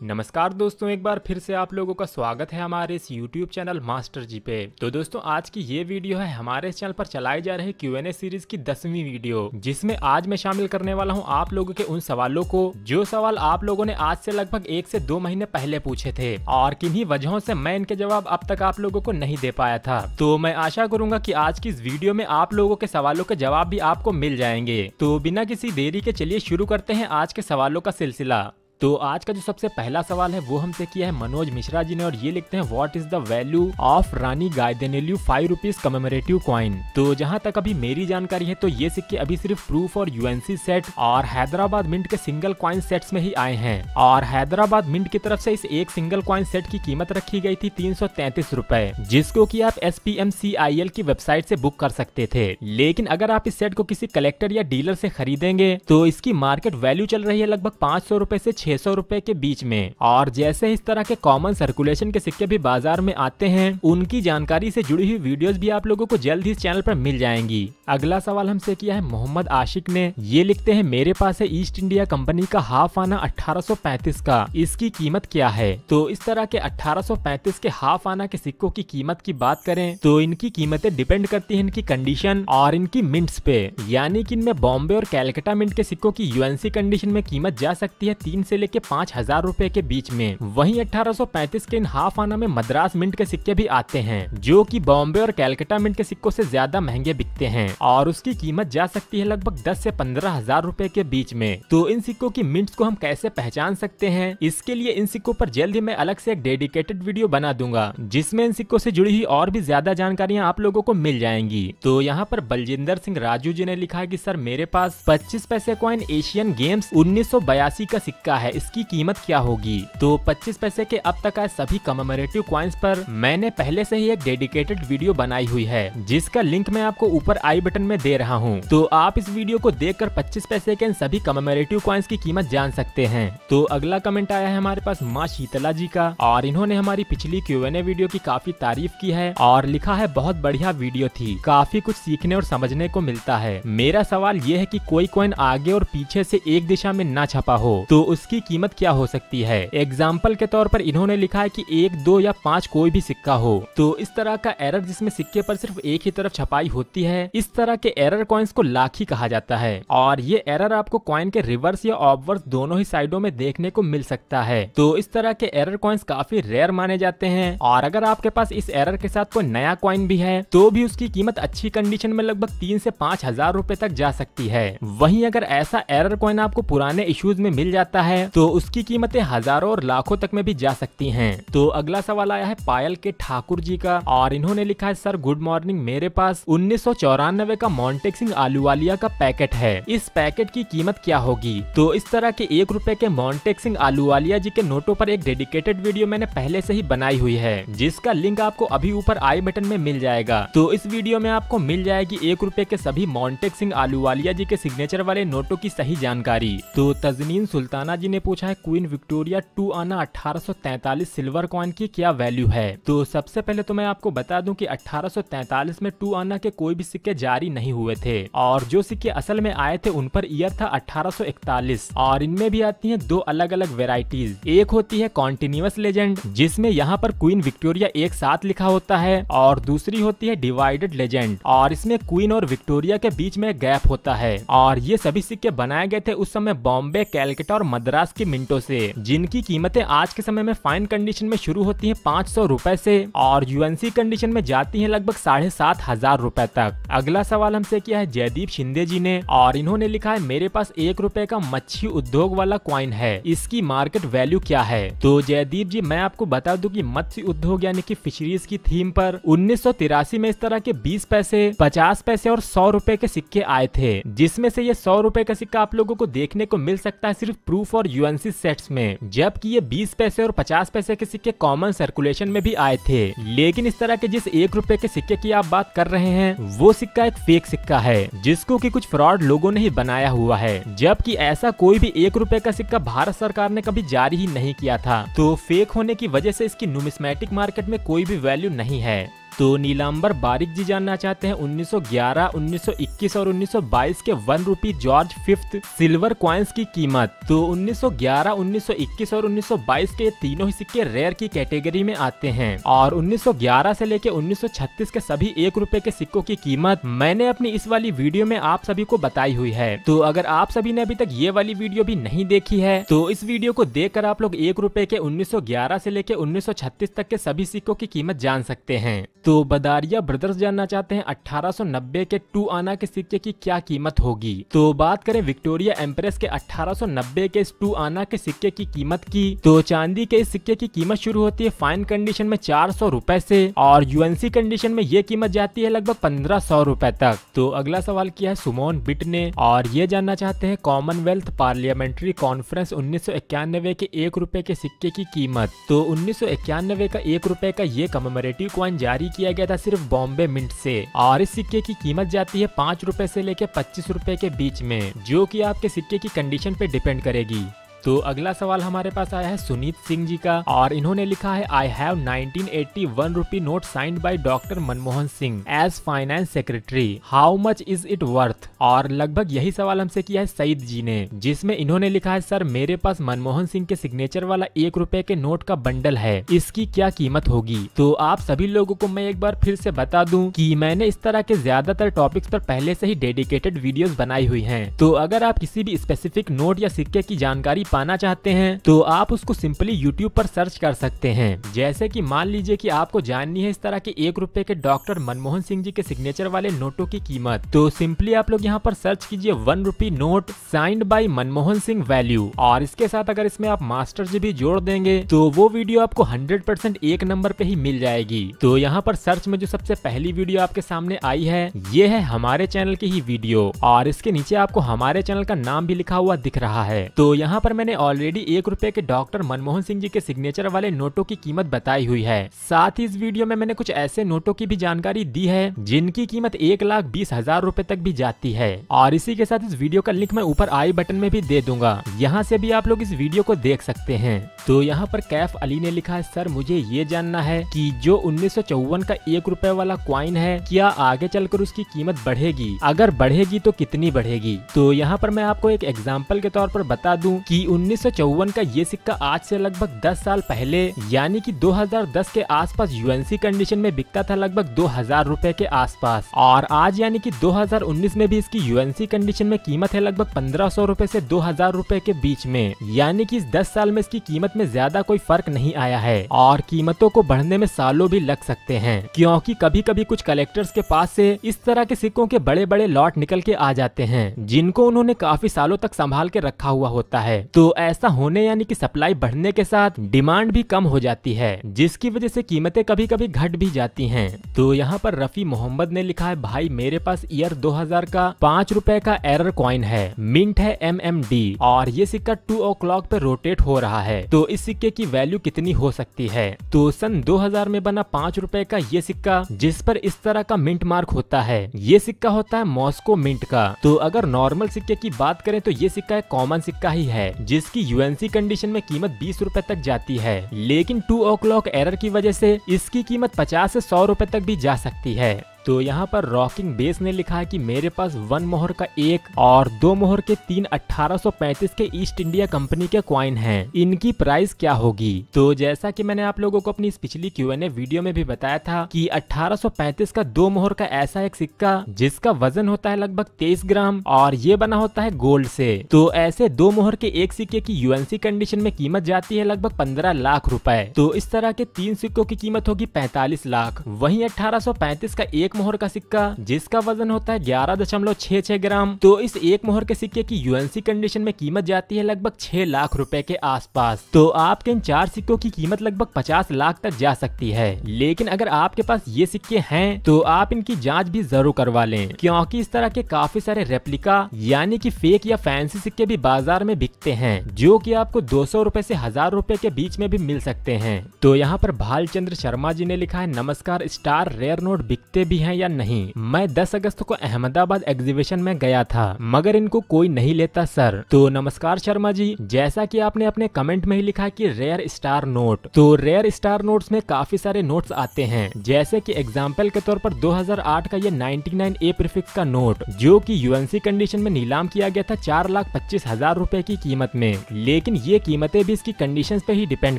नमस्कार दोस्तों, एक बार फिर से आप लोगों का स्वागत है हमारे इस YouTube चैनल मास्टर जी पे। तो दोस्तों, आज की ये वीडियो है हमारे इस चैनल पर चलाई जा रही क्यू सीरीज़ की दसवीं वीडियो, जिसमें आज मैं शामिल करने वाला हूँ आप लोगों के उन सवालों को, जो सवाल आप लोगों ने आज से लगभग एक से दो महीने पहले पूछे थे, और किन्हीं वजहों से मैं इनके जवाब अब तक आप लोगों को नहीं दे पाया था। तो मैं आशा करूँगा की आज की इस वीडियो में आप लोगों के सवालों के जवाब भी आपको मिल जाएँगे। तो बिना किसी देरी के चलिए शुरू करते हैं आज के सवालों का सिलसिला। तो आज का जो सबसे पहला सवाल है, वो हमसे किया है मनोज मिश्रा जी ने और ये लिखते हैं what is the value of Rani Gaidinliu five rupees commemorative coin तो जहाँ तक अभी मेरी जानकारी है तो ये सिक्के अभी सिर्फ़ प्रूफ और यूएनसी सेट और हैदराबाद मिंट के सिंगल क्वाइन सेट्स में ही आए हैं। और हैदराबाद मिंट की तरफ़ से इस एक सिंगल क्वाइन सेट की कीमत रखी गई थी तीन सौ तैतीस रूपए, जिसको की आप S P M C I L की वेबसाइट से बुक कर सकते थे। लेकिन अगर आप इस सेट को किसी कलेक्टर या डीलर से खरीदेंगे तो इसकी मार्केट वैल्यू चल रही है लगभग पाँच सौ रूपए से छह सौ रूपए के बीच में। और जैसे इस तरह के कॉमन सर्कुलेशन के सिक्के भी बाज़ार में आते हैं, उनकी जानकारी से जुड़ी हुई वीडियोस भी आप लोगों को जल्द ही इस चैनल पर मिल जाएँगी। अगला सवाल हमसे किया है मोहम्मद आशिक ने। ये लिखते हैं, मेरे पास है ईस्ट इंडिया कंपनी का हाफ़ आना 1835 का। इसकी कीमत क्या है? तो इस तरह के 1835 के हाफ़ आना के सिक्कों की कीमत की बात करें तो इनकी कीमतें डिपेंड करती है इनकी कंडीशन और इनकी मिंट्स पे। यानी कि इनमें बॉम्बे और कैलकाटा मिंट के सिक्कों की यूएनसी कंडीशन में कीमत जा सकती है तीन से लेके पाँच हज़ार रूपए के बीच में। वहीं 1835 के इन हाफ़ आना में मद्रास मिंट के सिक्के भी आते हैं, जो कि बॉम्बे और कैलकाटा मिंट के सिक्कों से ज़्यादा महँगे बिकते हैं, और उसकी कीमत जा सकती है लगभग 10 से पंद्रह हज़ार रूपए के बीच में। तो इन सिक्कों की मिंट्स को हम कैसे पहचान सकते हैं? इसके लिए इन सिक्कों पर जल्द ही मैं अलग से एक डेडिकेटेड वीडियो बना दूँगा, जिसमें इन सिक्कों से जुड़ी हुई और भी ज़्यादा जानकारियाँ आप लोगों को मिल जाएँगी। तो यहाँ पर बलजिंदर सिंह राजू जी ने लिखा की, सर, मेरे पास पच्चीस पैसे कॉइन एशियन गेम्स उन्नीस सौ बयासी का सिक्का है। इसकी कीमत क्या होगी? तो 25 पैसे के अब तक आए सभी कमेमोरेटिव क्वाइंस पर मैंने पहले से ही एक डेडिकेटेड वीडियो बनाई हुई है, जिसका लिंक मैं आपको ऊपर आई बटन में दे रहा हूँ। तो आप इस वीडियो को देखकर 25 पैसे के इन सभी कमेमोरेटिव क्वाइंस की कीमत जान सकते हैं। तो अगला कमेंट आया है हमारे पास माँ शीतला जी का, और इन्होंने हमारी पिछली क्यू एन ए वीडियो की काफ़ी तारीफ़ की है, और लिखा है, बहुत बढ़िया वीडियो थी। काफ़ी कुछ सीखने और समझने को मिलता है। मेरा सवाल ये है की कोई कॉइन आगे और पीछे से एक दिशा में न छपा हो तो उसकी कीमत क्या हो सकती है? एग्ज़ाम्पल के तौर पर इन्होंने लिखा है कि एक, दो या पाँच कोई भी सिक्का हो। तो इस तरह का एरर जिसमें सिक्के पर सिर्फ़ एक ही तरफ़ छपाई होती है, इस तरह के एरर कॉइन्स को लाखी कहा जाता है। और ये एरर आपको कॉइन के रिवर्स या ऑबवर्स दोनों ही साइडों में देखने को मिल सकता है। तो इस तरह के एरर कॉइन्स काफ़ी रेयर माने जाते हैं। और अगर आपके पास इस एरर के साथ कोई नया कॉइन भी है तो भी उसकी कीमत अच्छी कंडीशन में लगभग तीन से पाँच हज़ार रूपए तक जा सकती है। वहीं अगर ऐसा एरर कॉइन आपको पुराने इश्यूज़ में मिल जाता है तो उसकी कीमतें हज़ारों और लाखों तक में भी जा सकती हैं। तो अगला सवाल आया है पायल के ठाकुर जी का, और इन्होंने लिखा है, सर, गुड मॉर्निंग, मेरे पास उन्नीस सौ चौरानवे का मॉन्टेक्सिंग आलूवालिया का पैकेट है। इस पैकेट की कीमत क्या होगी? तो इस तरह के एक रूपए के मॉन्टेक्सिंग आलूवालिया जी के नोटों पर एक डेडिकेटेड वीडियो मैंने पहले से ही बनाई हुई है, जिसका लिंक आपको अभी ऊपर आई बटन में मिल जाएगा। तो इस वीडियो में आपको मिल जाएगी एक रूपए के सभी मॉन्टेक्सिंग आलूवालिया जी के सिग्नेचर वाले नोटों की सही जानकारी। तो तजनीन सुल्ताना जी ने पूछा है क्वीन विक्टोरिया टू आना 1843 सिल्वर कॉइन की क्या वैल्यू है? तो सबसे पहले तो मैं आपको बता दूँ कि 1843 में टू आना के कोई भी सिक्के जारी नहीं हुए थे। और जो सिक्के असल में आए थे, उन पर ईयर था 1841 और इनमें भी आती हैं दो अलग अलग वेराइटीज एक होती है कॉन्टिन्यूस लेजेंड जिसमें यहाँ पर क्वीन विक्टोरिया एक साथ लिखा होता है। और दूसरी होती है डिवाइडेड लेजेंड और इसमें क्वीन और विक्टोरिया के बीच में गैप होता है। और ये सभी सिक्के बनाए गए थे उस समय बॉम्बे कैलकटा और मद्रास की मिंटो से। जिनकी कीमतें आज के समय में फाइन कंडीशन में शुरू होती है पाँच सौ रूपए से और यूएनसी कंडीशन में जाती है लगभग साढ़े सात हज़ार रूपए तक। अगला सवाल हमसे किया है जयदीप शिंदे जी ने और इन्होंने लिखा है, मेरे पास एक रूपए का मच्छी उद्योग वाला क्वाइन है, इसकी मार्केट वैल्यू क्या है? तो जयदीप जी, मैं आपको बता दूँ कि मत्स्य उद्योग यानी कि फिशरीज की थीम पर उन्नीस में इस तरह के बीस पैसे, पचास पैसे और सौ रूपए के सिक्के आए थे, जिसमें से ये सौ रूपए का सिक्का आप लोगों को देखने को मिल सकता है सिर्फ़ प्रूफ और यूएनसी सेट्स में, जबकि ये बीस पैसे और पचास पैसे के सिक्के कॉमन सर्कुलेशन में भी आए थे। लेकिन इस तरह के जिस एक रुपए के सिक्के की आप बात कर रहे हैं, वो सिक्का एक फेक सिक्का है, जिसको की कुछ फ्रॉड लोगो ने ही बनाया हुआ है। जबकि ऐसा कोई भी एक रूपए का सिक्का भारत सरकार ने कभी जारी ही नहीं किया था। तो फेक होने की वजह से इसकी नुमिस्मेटिक मार्केट में कोई भी वैल्यू नहीं है। तो नीलाम्बर बारिक जी जानना चाहते हैं 1911, 1921 और 1922 के one rupee George fifth silver coins की कीमत तो 1911, 1921 और 1922 के तीनों ही सिक्के रेयर की कैटेगरी में आते हैं और 1911 से लेकर 1936 के सभी एक रूपए के सिक्कों की कीमत मैंने अपनी इस वाली वीडियो में आप सभी को बताई हुई है तो अगर आप सभी ने अभी तक ये वाली वीडियो भी नहीं देखी है तो इस वीडियो को देखकर आप लोग एक रूपए के 1911 से लेकर 1936 तक के सभी सिक्कों की कीमत जान सकते हैं तो बदारिया ब्रदर्स जानना चाहते हैं 1890 के टू आना के सिक्के की क्या कीमत होगी? तो बात करें विक्टोरिया एम्प्रेस के 1890 के इस टू आना के सिक्के की कीमत की। तो चांदी के इस सिक्के की कीमत शुरू होती है फाइन कंडीशन में चार सौ रूपए से और यूएनसी कंडीशन में ये कीमत जाती है लगभग पंद्रह सौ रूपए तक। तो अगला सवाल किया है सुमोन बिट ने और ये जानना चाहते हैं कॉमनवेल्थ पार्लियामेंट्री कॉन्फ्रेंस उन्नीस सौ इक्यानवे के एक रूपए के सिक्के की कीमत। तो उन्नीस सौ इक्यानबे का एक रूपए का ये कमेमोरेटिव क्वाइन जारी गया था सिर्फ़ बॉम्बे मिंट से। और इस सिक्के की कीमत जाती है पाँच रूपए ऐसी लेकर पच्चीस रूपए के बीच में, जो की आपके सिक्के की कंडीशन पे डिपेंड करेगी। तो अगला सवाल हमारे पास आया है सुनीत सिंह जी का, और इन्होंने लिखा है I have 1981 rupee note signed by doctor Manmohan Singh as finance secretary how much is it worth और लगभग यही सवाल हमसे किया है सईद जी ने, जिसमें इन्होंने लिखा है, सर, मेरे पास मनमोहन सिंह के सिग्नेचर वाला एक रुपए के नोट का बंडल है। इसकी क्या कीमत होगी? तो आप सभी लोगों को मैं एक बार फिर से बता दूँ कि मैंने इस तरह के ज़्यादातर टॉपिक्स पर पहले से ही डेडिकेटेड वीडियोस बनाई हुई हैं। तो अगर आप किसी भी स्पेसिफिक नोट या सिक्के की जानकारी पाना चाहते हैं तो आप उसको सिंपली यूट्यूब पर सर्च कर सकते हैं। जैसे कि मान लीजिए कि आपको जाननी है इस तरह के एक रुपए के डॉक्टर मनमोहन सिंह जी के सिग्नेचर वाले नोटों की कीमत। तो सिंपली आप लोग यहाँ पर सर्च कीजिए one rupee note signed by Manmohan Singh value और इसके साथ अगर इसमें आप मास्टर जी भी जोड़ देंगे तो वो वीडियो आपको हंड्रेड परसेंट एक नंबर पे ही मिल जाएगी। तो यहाँ पर सर्च में जो सबसे पहली वीडियो आपके सामने आई है, ये है हमारे चैनल की ही वीडियो और इसके नीचे आपको हमारे चैनल का नाम भी लिखा हुआ दिख रहा है। तो यहाँ पर मैंने ऑलरेडी एक रुपए के डॉक्टर मनमोहन सिंह जी के सिग्नेचर वाले नोटों की कीमत बताई हुई है। साथ ही इस वीडियो में मैंने कुछ ऐसे नोटों की भी जानकारी दी है, जिनकी कीमत एक लाख बीस हज़ार रूपए तक भी जाती है। और इसी के साथ इस वीडियो का लिंक मैं ऊपर आई बटन में भी दे दूँगा। यहाँ से भी आप लोग इस वीडियो को देख सकते हैं। तो यहाँ पर कैफ अली ने लिखा है, सर, मुझे ये जानना है कि जो उन्नीस सौ चौवन का एक रुपए वाला क्वाइन है, क्या आगे चलकर उसकी कीमत बढ़ेगी? अगर बढ़ेगी तो कितनी बढ़ेगी? तो यहाँ पर मैं आपको एक एग्ज़ाम्पल के तौर पर बता दूँ कि उन्नीस सौ चौवन का ये सिक्का आज से लगभग 10 साल पहले, यानी कि 2010 के आसपास यूएनसी कंडीशन में बिकता था लगभग दो हज़ार रूपए के आसपास। और आज यानी कि 2019 में भी इसकी यूएनसी कंडीशन में कीमत है लगभग पंद्रह सौ रूपए ऐसी दो हज़ार रूपए के बीच में। यानी कि इस दस साल में इसकी कीमत में ज़्यादा कोई फ़र्क नहीं आया है। और कीमतों को बढ़ने में सालों भी लग सकते हैं, क्योंकि कभी कभी कुछ कलेक्टर्स के पास से इस तरह के सिक्कों के बड़े बड़े लॉट निकल के आ जाते हैं, जिनको उन्होंने काफ़ी सालों तक संभाल के रखा हुआ होता है। तो ऐसा होने यानी कि सप्लाई बढ़ने के साथ डिमांड भी कम हो जाती है, जिसकी वजह से कीमतें कभी कभी घट भी जाती हैं। तो यहाँ पर रफी मोहम्मद ने लिखा है, भाई, मेरे पास ईयर 2000 का पाँच रुपए का एरर कॉइन है। मिंट है एमएमडी और ये सिक्का टू ओ क्लॉक पे रोटेट हो रहा है। तो इस सिक्के की वैल्यू कितनी हो सकती है? तो सन 2000 में बना पाँच का ये सिक्का, जिस पर इस तरह का मिंट मार्क होता है। ये सिक्का होता है मॉस्को मिंट का। तो अगर नॉर्मल सिक्के की बात करें तो ये सिक्का एक कॉमन सिक्का ही है जिसकी यूएनसी कंडीशन में कीमत बीस रूपए तक जाती है। लेकिन टू ओ क्लॉक एरर की वजह से इसकी कीमत पचास से सौ रूपए तक भी जा सकती है। तो यहाँ पर रॉकिंग बेस ने लिखा है कि मेरे पास वन मोहर का एक और दो मोहर के तीन 1835 के ईस्ट इंडिया कंपनी के क्वाइन हैं। इनकी प्राइस क्या होगी? तो जैसा कि मैंने आप लोगों को अपनी इस पिछली क्यू एन ए वीडियो में भी बताया था कि 1835 का दो मोहर का ऐसा एक सिक्का, जिसका वज़न होता है लगभग तेईस ग्राम और ये बना होता है गोल्ड से। तो ऐसे दो मोहर के एक सिक्के की यूएनसी कंडीशन में कीमत जाती है लगभग पंद्रह लाख रूपए। तो इस तरह के तीन सिक्कों की कीमत होगी पैंतालीस लाख। वही अठारह सौ पैंतीस का एक एक मोहर का सिक्का, जिसका वज़न होता है ग्यारह दशमलव छह छह ग्राम। तो इस एक मोहर के सिक्के की यूएनसी कंडीशन में कीमत जाती है लगभग छह लाख रुपए के आसपास। तो आपके इन चार सिक्कों की कीमत लगभग पचास लाख तक जा सकती है। लेकिन अगर आपके पास ये सिक्के हैं तो आप इनकी जाँच भी ज़रूर करवा लें। क्योंकि इस तरह के काफ़ी सारे रेप्लिका यानी कि फेक या फैंसी सिक्के भी बाज़ार में बिकते हैं, जो कि आपको दो सौ रूपए ऐसी हज़ार रूपए के बीच में भी मिल सकते हैं। तो यहाँ पर भालचंद्र शर्मा जी ने लिखा है, नमस्कार, स्टार रेयर नोट बिकते भी हैं या नहीं? मैं 10 अगस्त को अहमदाबाद एग्जीबिशन में गया था, मगर इनको कोई नहीं लेता, सर। तो नमस्कार शर्मा जी, जैसा कि आपने अपने कमेंट में ही लिखा कि रेयर स्टार नोट तो रेयर स्टार नोट्स में काफ़ी सारे नोट्स आते हैं, जैसे कि एग्ज़ाम्पल के तौर पर 2008 का ये 99 ए प्रिफिक्स का नोट जो कि यूएनसी कंडीशन में नीलाम किया गया था चार लाख पच्चीस हज़ार रूपए की कीमत में। लेकिन ये कीमतें भी इसकी कंडीशन पे ही डिपेंड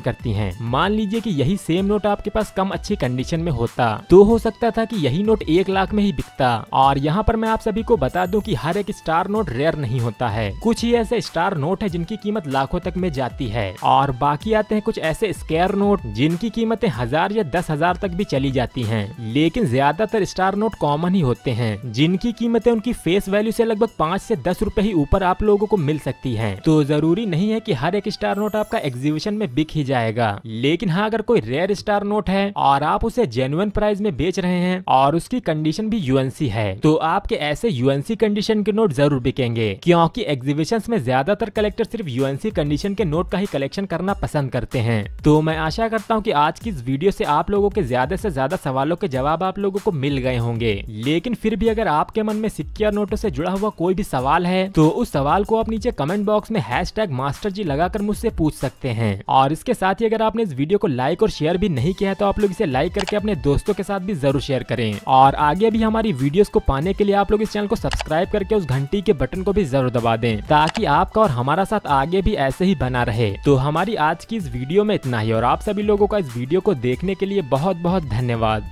करती हैं। मान लीजिए कि यही सेम नोट आपके पास कम अच्छी कंडीशन में होता। तो हो सकता था कि यही नोट एक लाख में ही बिकता। और यहाँ पर मैं आप सभी को बता दूँ कि हर एक स्टार नोट रेयर नहीं होता है। कुछ ही ऐसे स्टार नोट है जिनकी कीमत लाखों तक में जाती है। और बाकी आते हैं कुछ ऐसे स्केयर नोट, जिनकी कीमतें हज़ार या दस हज़ार तक भी चली जाती हैं। लेकिन ज़्यादातर स्टार नोट कॉमन ही होते हैं, जिनकी कीमतें उनकी फेस वैल्यू से लगभग पाँच से दस रूपए ही ऊपर आप लोगों को मिल सकती है। तो ज़रूरी नहीं है की हर एक स्टार नोट आपका एग्जीबिशन में बिक ही जाएगा। लेकिन हाँ अगर कोई रेयर स्टार नोट है और आप उसे जेनुअन प्राइस में बेच रहे हैं और उसकी कंडीशन भी यूएनसी है। तो आपके ऐसे यूएनसी कंडीशन के नोट ज़रूर बिकेंगे, क्योंकि एग्जीबिशन में ज़्यादातर कलेक्टर सिर्फ़ यूएनसी कंडीशन के नोट का ही कलेक्शन करना पसंद करते हैं। तो मैं आशा करता हूँ की आज की इस वीडियो से आप लोगों के ज़्यादा से ज़्यादा सवालों के जवाब आप लोगों को मिल गए होंगे। लेकिन फिर भी अगर आपके मन में सिक्के और नोटों से जुड़ा हुआ कोई भी सवाल है तो उस सवाल को आप नीचे कमेंट बॉक्स में हैश टैग मास्टर जी लगाकर मुझसे पूछ सकते हैं। और इसके साथ ही अगर आपने इस वीडियो को लाइक और शेयर भी नहीं किया है तो आप लोग इसे लाइक करके अपने दोस्तों के साथ भी ज़रूर शेयर करें। और आगे भी हमारी वीडियोस को पाने के लिए आप लोग इस चैनल को सब्सक्राइब करके उस घंटी के बटन को भी ज़रूर दबा दें, ताकि आपका और हमारा साथ आगे भी ऐसे ही बना रहे। तो हमारी आज की इस वीडियो में इतना ही, और आप सभी लोगों का इस वीडियो को देखने के लिए बहुत बहुत धन्यवाद।